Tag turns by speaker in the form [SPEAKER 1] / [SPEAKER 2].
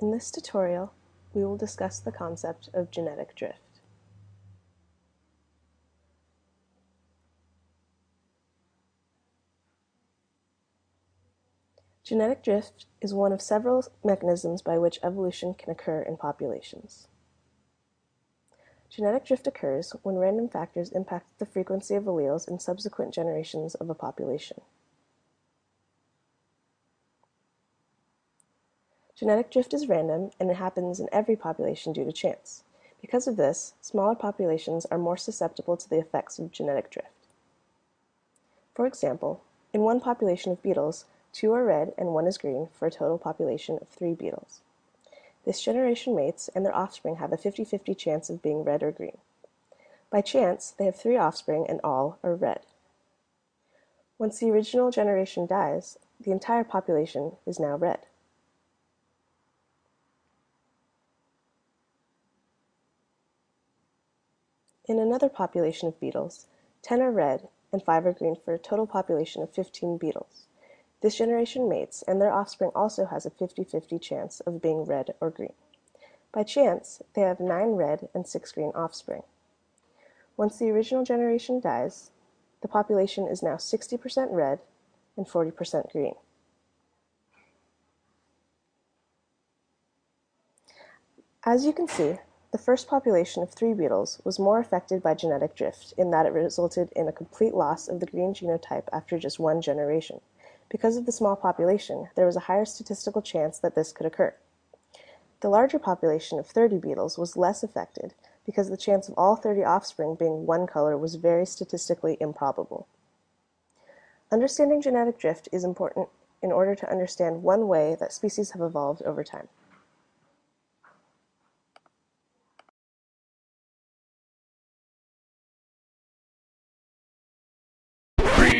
[SPEAKER 1] In this tutorial, we will discuss the concept of genetic drift. Genetic drift is one of several mechanisms by which evolution can occur in populations. Genetic drift occurs when random factors impact the frequency of alleles in subsequent generations of a population. Genetic drift is random, and it happens in every population due to chance. Because of this, smaller populations are more susceptible to the effects of genetic drift. For example, in one population of beetles, two are red and one is green for a total population of three beetles. This generation mates, and their offspring have a 50-50 chance of being red or green. By chance, they have three offspring and all are red. Once the original generation dies, the entire population is now red. In another population of beetles, 10 are red and 5 are green for a total population of 15 beetles. This generation mates, and their offspring also has a 50-50 chance of being red or green. By chance, they have 9 red and 6 green offspring. Once the original generation dies, the population is now 60% red and 40% green. As you can see, the first population of three beetles was more affected by genetic drift in that it resulted in a complete loss of the green genotype after just one generation. Because of the small population, there was a higher statistical chance that this could occur. The larger population of 30 beetles was less affected because the chance of all 30 offspring being one color was very statistically improbable. Understanding genetic drift is important in order to understand one way that species have evolved over time.